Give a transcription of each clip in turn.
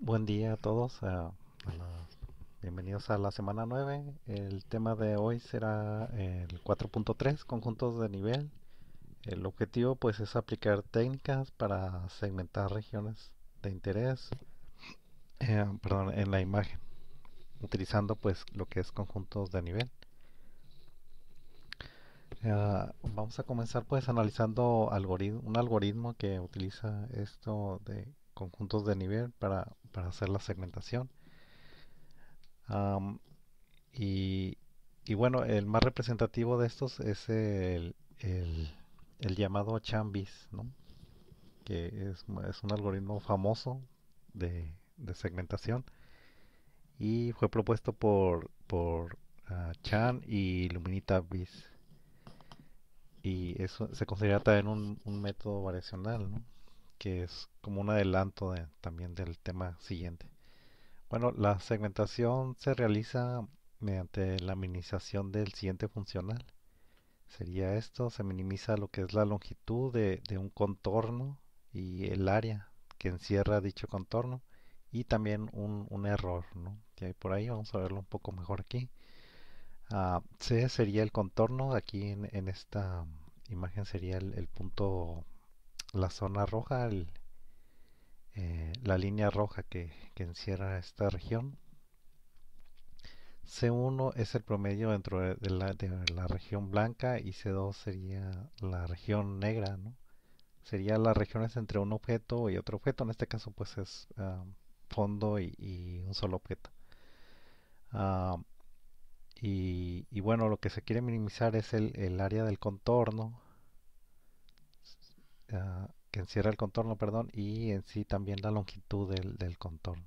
Buen día a todos. la- bienvenidos a la semana 9. El tema de hoy será el 4.3, conjuntos de nivel. El objetivo pues es aplicar técnicas para segmentar regiones de interés, eh, perdón, en la imagen, utilizando pues lo que es conjuntos de nivel. Ah, vamos a comenzar pues analizando un algoritmo que utiliza esto de conjuntos de nivel para, para hacer la segmentación. Am, y, y bueno, el más representativo de estos es el, el- el llamado Chambis, ¿no? Que es, es un algoritmo famoso de, de segmentación y fue propuesto por, por ah, Chan y Luminita Bis. Y eso se considera también un, un método variacional, ¿no? Que es como un adelanto de- también del tema siguiente. Bueno, la segmentación se realiza mediante la minimización del siguiente funcional. Sería esto, se minimiza lo que es la longitud de, un contorno y el área que encierra dicho contorno y también un, error, ¿no? hay por ahí, vamos a verlo un poco mejor aquí. Ah, C sería el contorno, aquí en, esta imagen sería el punto, la zona roja, eh, la línea roja que, que encierra esta región. C1 es el promedio dentro de la, de la región blanca y C2 sería la región negra, ¿no? Sería las regiones entre un objeto y otro objeto. En este caso, pues es ah, fondo y, y un solo objeto. Ah, y, y bueno, lo que se quiere minimizar es el, el área del contorno, ah, que encierra el contorno, perdón, y en sí también la longitud del, del contorno.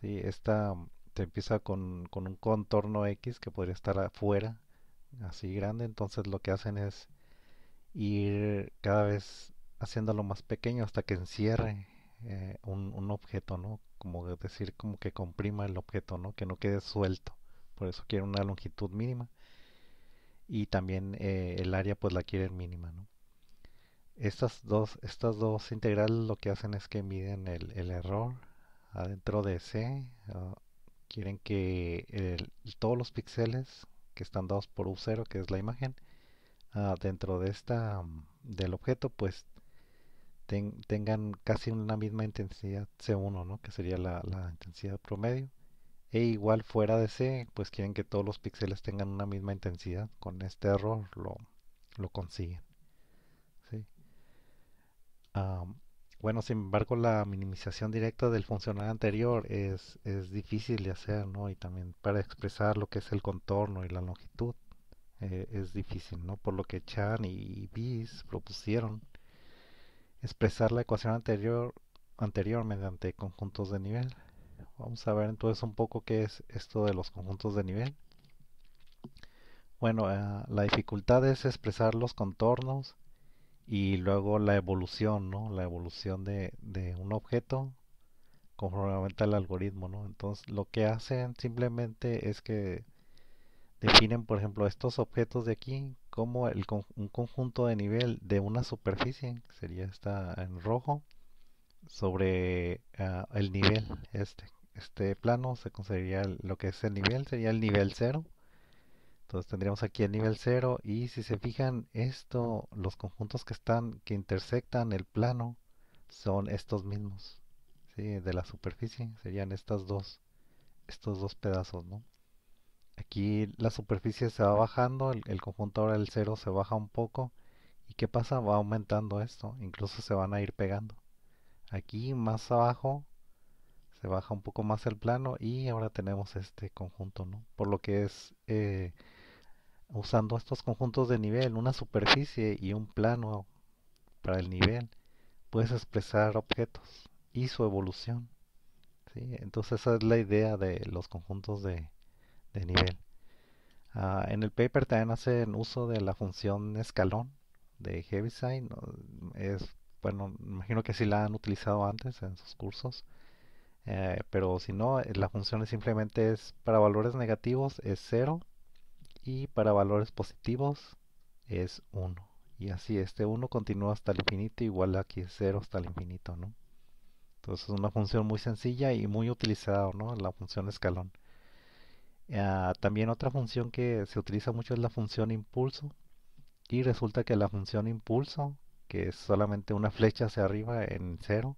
Sí, esta mm, te empieza con, con un contorno X que podría estar afuera, así grande, entonces lo que hacen es ir cada vez haciéndolo más pequeño hasta que encierre eh, un, un objeto, ¿no? Como decir, como que comprima el objeto, ¿no? Que no quede suelto. Por eso quiere una longitud mínima y también eh, el área pues la quieren mínima, ¿no? Estas dos, estas dos integrales lo que hacen es que miden el, error adentro de C. ah, quieren que todos los píxeles que están dados por U0, que es la imagen, dentro de esta del objeto, pues ten- tengan casi una misma intensidad C1, ¿no? Que sería la, intensidad promedio. E igual fuera de C, pues quieren que todos los píxeles tengan una misma intensidad. Con este error lo, lo consiguen. Am, bueno, sin embargo, la minimización directa del funcional anterior es, es difícil de hacer, ¿no? Y también para expresar lo que es el contorno y la longitud eh, es difícil, ¿no? Por lo que Chan y Bis propusieron expresar la ecuación anterior, anterior mediante conjuntos de nivel. Vamos a ver entonces un poco qué es esto de los conjuntos de nivel. Bueno, eh, la dificultad es expresar los contornos y luego la evolución, ¿no? La evolución de, de un objeto conforme el algoritmo, ¿no? Entonces, lo que hacen simplemente es que definen, por ejemplo, estos objetos de aquí como el, un conjunto de nivel de una superficie, que sería esta en rojo, sobre ah, el nivel, este. Este plano se consideraría lo que es el nivel, sería el nivel cero. Entonces tendríamos aquí el nivel cero y si se fijan esto, los conjuntos que están, que intersectan el plano son estos mismos, ¿sí? De la superficie, serían estas dos, estos dos pedazos, ¿no? Aquí la superficie se va bajando, el, el conjunto ahora el cero se baja un poco y ¿qué pasa? Va aumentando esto, incluso se van a ir pegando. Aquí más abajo se baja un poco más el plano y ahora tenemos este conjunto, ¿no? Por lo que es eh, usando estos conjuntos de nivel, una superficie y un plano para el nivel, puedes expresar objetos y su evolución. Entonces esa es la idea de los conjuntos de, de nivel. Ah, en el paper también hacen uso de la función escalón de Heaviside. Es, bueno, imagino que sí la han utilizado antes en sus cursos, eh, pero si no, la función simplemente es para valores negativos es cero y para valores positivos es uno Y así este uno continúa hasta el infinito, igual aquí es cero hasta el infinito, ¿no? Entonces es una función muy sencilla y muy utilizada, ¿no? La función escalón. Ah, también otra función que se utiliza mucho es la función impulso. Y resulta que la función impulso, que es solamente una flecha hacia arriba en cero,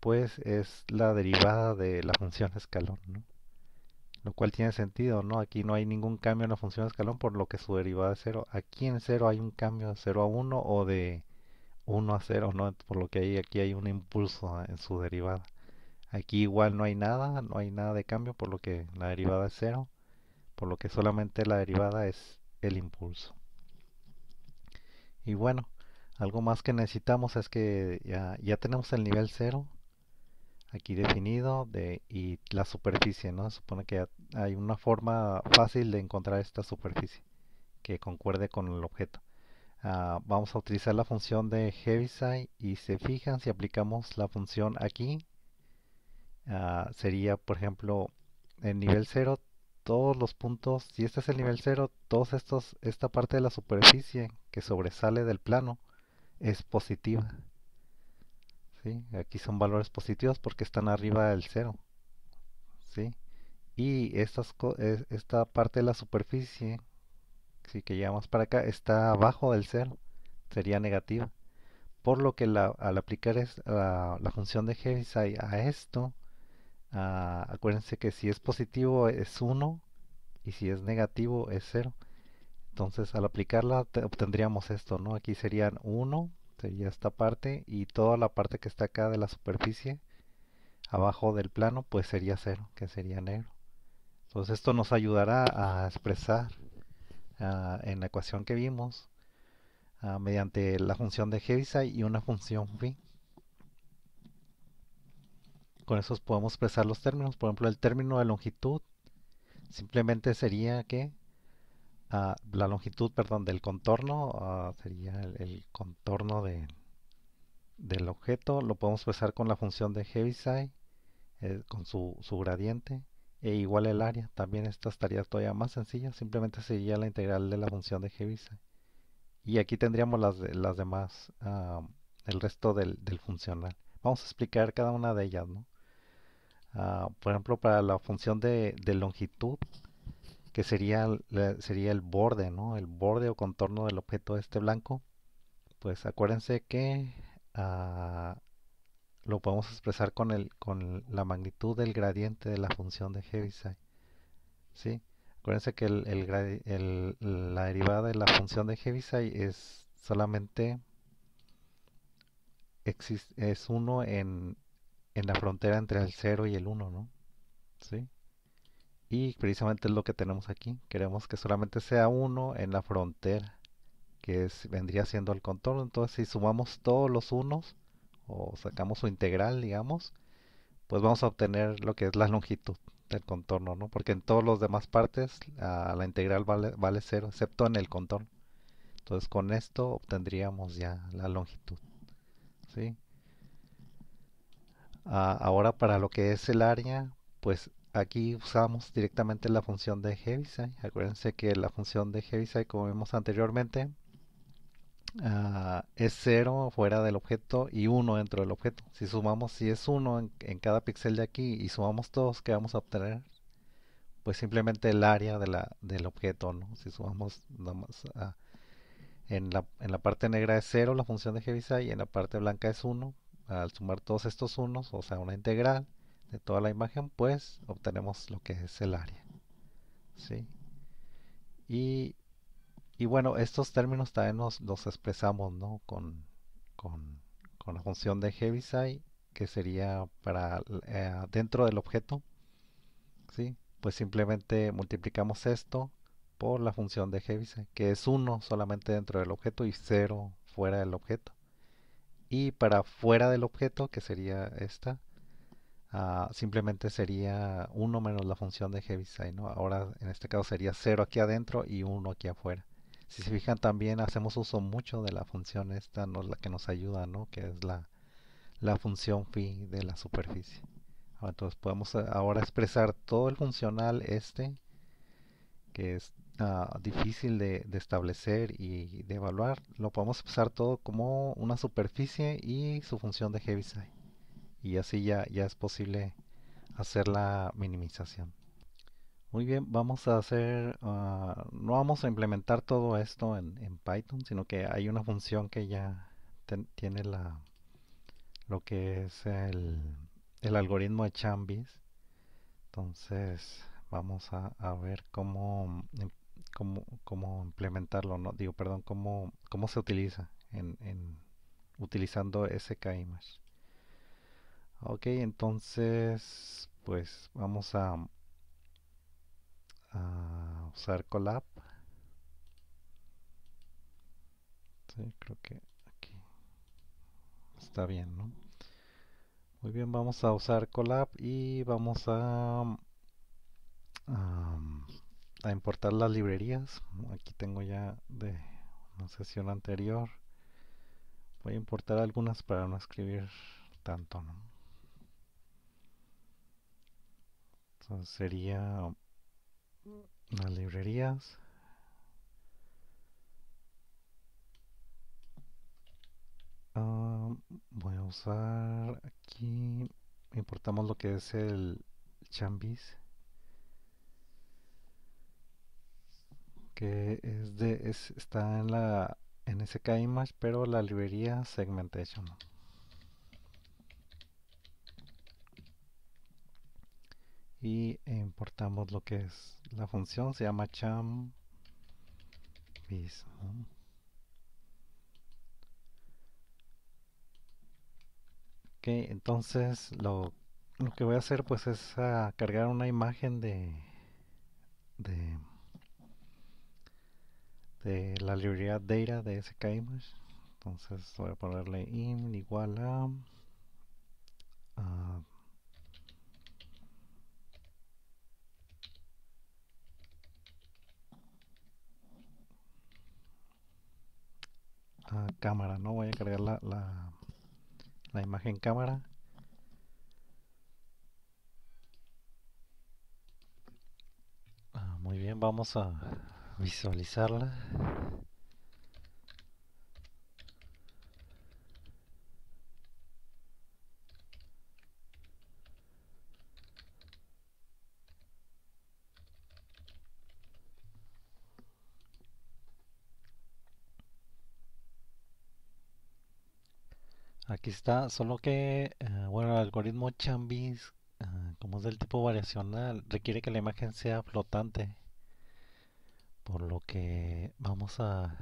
pues es la derivada de la función escalón, ¿no? Lo cual tiene sentido, ¿no? Aquí no hay ningún cambio en la función escalón, por lo que su derivada es cero. Aquí en cero hay un cambio de 0 a 1 o de 1 a 0, ¿no? Por lo que hay, aquí hay un impulso en su derivada. Aquí igual no hay nada, no hay nada de cambio, por lo que la derivada es cero, por lo que solamente la derivada es el impulso. Y bueno, algo más que necesitamos es que ya, ya tenemos el nivel 0 aquí definido de, y la superficie, ¿no? Supone que hay una forma fácil de encontrar esta superficie que concuerde con el objeto. Ah, vamos a utilizar la función de Heaviside y se fijan si aplicamos la función aquí ah, sería por ejemplo en nivel 0 todos los puntos si este es el nivel 0 todos estos esta parte de la superficie que sobresale del plano es positiva ¿sí? aquí son valores positivos porque están arriba del 0 ¿sí? y estas, esta parte de la superficie si que llevamos para acá está abajo del 0 sería negativa por lo que al aplicar la, función de Heaviside a esto ah, acuérdense que si es positivo es 1 y si es negativo es 0 entonces al aplicarla obtendríamos esto no aquí serían 1 sería esta parte y toda la parte que está acá de la superficie abajo del plano pues sería 0 que sería negro entonces esto nos ayudará a expresar Ah, en la ecuación que vimos ah, mediante la función de Heaviside y una función phi. Con eso podemos expresar los términos. Por ejemplo, el término de longitud simplemente sería que ah, la longitud, perdón, del contorno sería el, contorno de, del objeto. Lo podemos expresar con la función de Heaviside, eh, con su, su gradiente e igual el área. También esta estaría todavía más sencilla, simplemente sería la integral de la función de Heaviside. Y aquí tendríamos las, las demás, ah, el resto del, funcional. Vamos a explicar cada una de ellas, ¿no? Ah, por ejemplo, para la función de, longitud, que sería, sería el borde, ¿no? El borde o contorno del objeto este blanco. Pues acuérdense que uh, lo podemos expresar con, el, con la magnitud del gradiente de la función de Heaviside. ¿Sí? Acuérdense que el, la derivada de la función de Heaviside es solamente es 1 en, en la frontera entre el 0 y el 1, ¿no? ¿Sí? Y precisamente es lo que tenemos aquí. Queremos que solamente sea 1 en la frontera, que vendría siendo el contorno. Entonces, si sumamos todos los unos, o sacamos su integral, digamos, pues vamos a obtener lo que es la longitud del contorno, ¿no? Porque en todas las demás partes la integral vale, vale cero, excepto en el contorno. Entonces con esto obtendríamos ya la longitud. ¿sí? Ah, ahora para lo que es el área, pues aquí usamos directamente la función de Heaviside. Acuérdense que la función de Heaviside, como vimos anteriormente, Ah, es 0 fuera del objeto y 1 dentro del objeto. Si sumamos, si es 1 en, cada píxel de aquí y sumamos todos, ¿qué vamos a obtener? Pues simplemente el área del objeto, ¿no? Si sumamos ah, en, la, en la parte negra es 0 la función de Heaviside y en la parte blanca es 1. Al sumar todos estos unos, o sea, una integral de toda la imagen, pues obtenemos lo que es el área. ¿Sí? Y y bueno, estos términos también nos los expresamos ¿no? con, con, con, la función de Heaviside, que sería para eh, dentro del objeto. ¿sí? Pues simplemente multiplicamos esto por la función de Heaviside, que es 1 solamente dentro del objeto y 0 fuera del objeto. Y para fuera del objeto, que sería esta, ah, simplemente sería 1 menos la función de Heaviside. ¿no? Ahora en este caso sería 0 aquí adentro y 1 aquí afuera. Si se fijan también hacemos uso mucho de la función esta, ¿no? la que nos ayuda, ¿no? que es la, la función phi de la superficie. Entonces podemos eh, ahora expresar todo el funcional este, que es ah, difícil de, establecer y de evaluar. Lo podemos expresar todo como una superficie y su función de Heaviside. Y así ya, ya es posible hacer la minimización. Muy bien, vamos a hacer, ah, no vamos a implementar todo esto en, Python, sino que hay una función que ya tiene la, lo que es el, el algoritmo de Chambis. Entonces vamos a, ver cómo, cómo, cómo, implementarlo, no digo, perdón, cómo, cómo se utiliza en, en utilizando SKImage. Ok, entonces pues vamos a usar Colab. Sí, creo que aquí está bien, ¿no? Muy bien, vamos a usar Colab y vamos a, a, importar las librerías. Aquí tengo ya de una sesión anterior. Voy a importar algunas para no escribir tanto, ¿no? Entonces sería las librerías. Ah, voy a usar aquí importamos lo que es el chambis que es de está en la en SK image pero la librería segmentation y importamos lo que es la función se llama cham ok entonces lo, lo, que voy a hacer pues es a cargar una imagen de de de la librería data de skimage entonces voy a ponerle im igual a cámara, ¿no? Voy a cargar la, la, imagen cámara. Ah, muy bien, vamos a visualizarla. Aquí está, solo que, eh, bueno, el algoritmo Chambis, eh, como es del tipo variacional, requiere que la imagen sea flotante. Por lo que vamos a,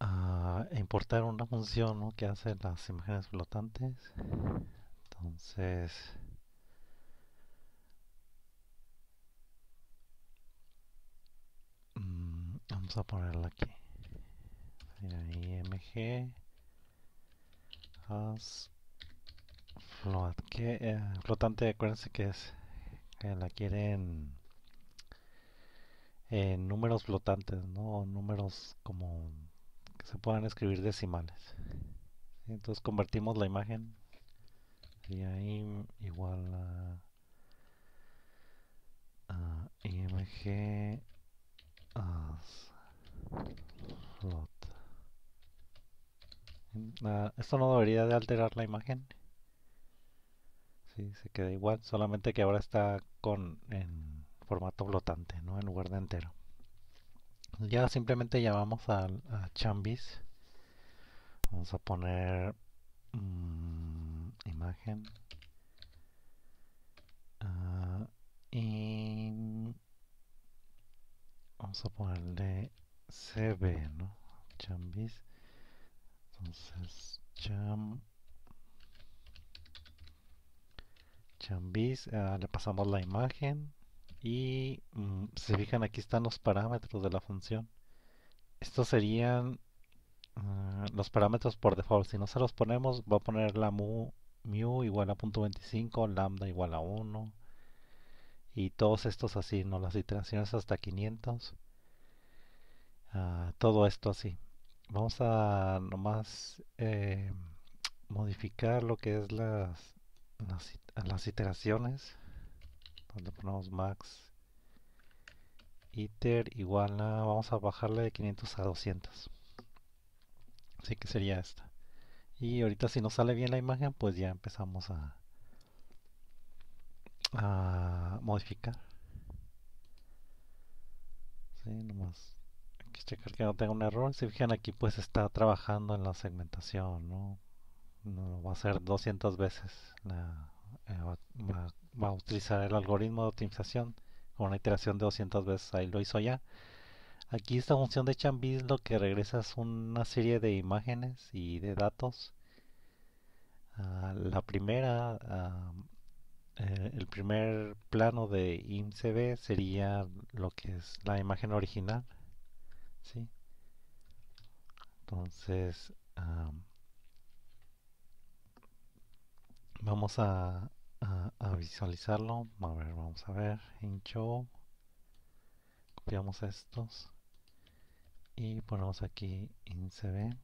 a importar una función que hace las imágenes flotantes. Entonces, mm, vamos a ponerla aquí. IMG float. Que, eh, flotante, acuérdense que es que la quieren en números flotantes, ¿no? números como que se puedan escribir decimales. Entonces convertimos la imagen y ahí igual a, a img as float. Ah, esto no debería de alterar la imagen. Sí, se queda igual, solamente que ahora está con en formato flotante, ¿no? En lugar de entero. Ya simplemente llamamos a, Chambis. Vamos a poner mm, imagen. Ah, y vamos a ponerle CB, ¿no? Chambis. Entonces, cham, chambis, ah, le pasamos la imagen y mm, si se fijan aquí están los parámetros de la función. Estos serían ah, los parámetros por default. Si no se los ponemos, va a poner la mu, igual a .25, lambda igual a 1 y todos estos así, ¿no? Las iteraciones hasta 500. Ah, todo esto así vamos a nomás eh, modificar lo que es las, las, iteraciones donde ponemos max iter igual a vamos a bajarle de 500 a 200 así que sería esta Y ahorita si no sale bien la imagen, pues ya empezamos a, a modificar. Sí, nomás. Aquí checar que no tenga un error. Si fijan aquí, pues está trabajando en la segmentación, ¿no? no va a ser 200 veces. Eh, va, va, a utilizar el algoritmo de optimización con una iteración de 200 veces. Ahí lo hizo ya. Aquí esta función de Chambis lo que regresa es una serie de imágenes y de datos. Uh, la primera, eh, el primer plano de IMCB sería lo que es la imagen original. ¿Sí? Entonces, vamos a, visualizarlo. A ver, vamos a ver. En show. Copiamos estos y ponemos aquí INCB.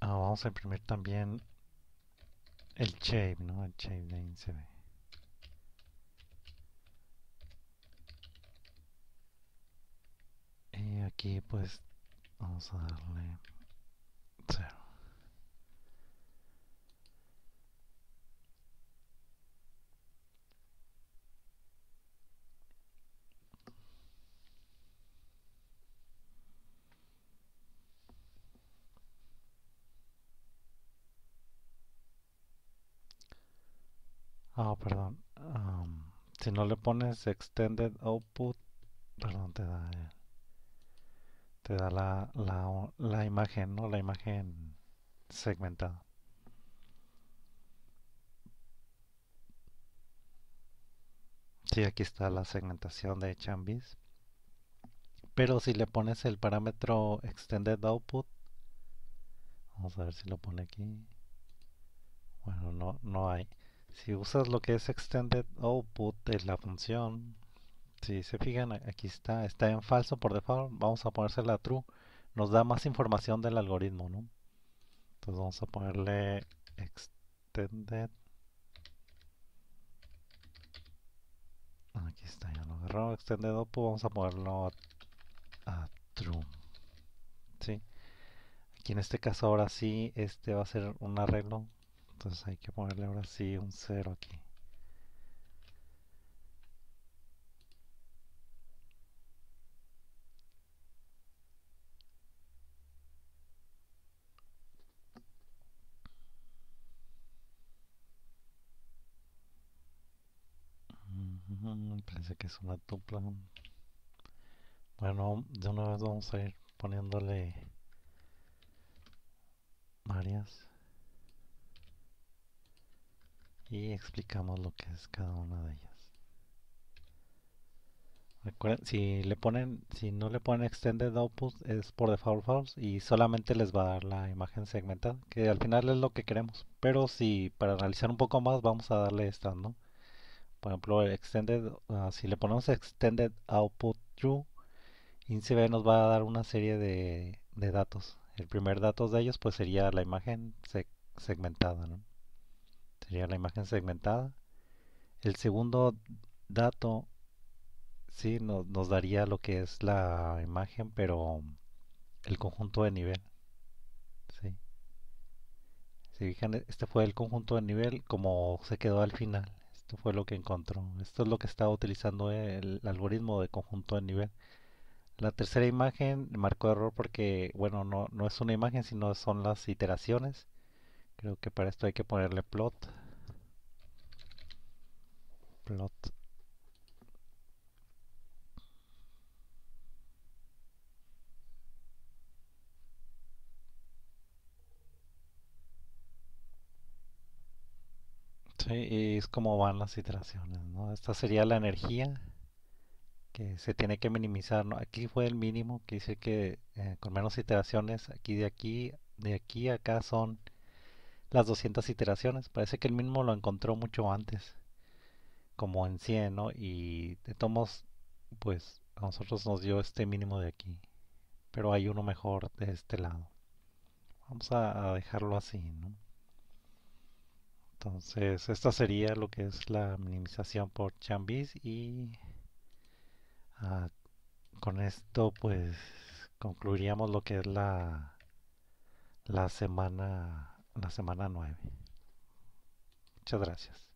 Ah, vamos a imprimir también el shape, ¿no? El shape de INCB. Y aquí pues vamos a darle 0. Ah, perdón. Um, si no le pones extended output, perdón, te da te da la, la, la imagen, ¿no? La imagen segmentada. Sí, aquí está la segmentación de Chambis. Pero si le pones el parámetro extended output, vamos a ver si lo pone aquí. Bueno, no, no hay. Si usas lo que es extended output de la función, si se fijan aquí está, está en falso por default, vamos a ponérsela true, nos da más información del algoritmo, ¿no? Entonces vamos a ponerle extended. Aquí está, ya lo agarró, extended output, vamos a ponerlo a, true. ¿Sí? Aquí en este caso ahora sí, este va a ser un arreglo entonces hay que ponerle ahora sí un 0 aquí. Parece que es una tupla. Bueno, de una vez vamos a ir poniéndole varias y explicamos lo que es cada una de ellas. Recuerden, si le ponen, si no le ponen extended output es por default false y solamente les va a dar la imagen segmentada, que al final es lo que queremos. Pero si para analizar un poco más vamos a darle estas, ¿no? Por ejemplo, el extended, si le ponemos extended output true, INCB nos va a dar una serie de, de datos. El primer dato de ellos pues sería la imagen seg segmentada, ¿no? sería la imagen segmentada. El segundo dato sí nos, nos, daría lo que es la imagen, pero el conjunto de nivel. ¿sí? Si fijan, este fue el conjunto de nivel como se quedó al final. Esto fue lo que encontró. Esto es lo que estaba utilizando el algoritmo de conjunto de nivel. La tercera imagen marcó error porque, bueno, no, no es una imagen, sino son las iteraciones. Creo que para esto hay que ponerle plot. Plot. Sí, y es como van las iteraciones, ¿no? Esta sería la energía que se tiene que minimizar, ¿no? Aquí fue el mínimo que dice que eh, con menos iteraciones, aquí de aquí, de aquí a acá son las 200 iteraciones. Parece que el mínimo lo encontró mucho antes, como en 100, ¿no? Y de tomos, pues a nosotros nos dio este mínimo de aquí. Pero hay uno mejor de este lado. Vamos a, a dejarlo así, ¿no? Entonces, esta sería lo que es la minimización por Chambis y uh, con esto pues concluiríamos lo que es la la semana, la semana 9. Muchas gracias.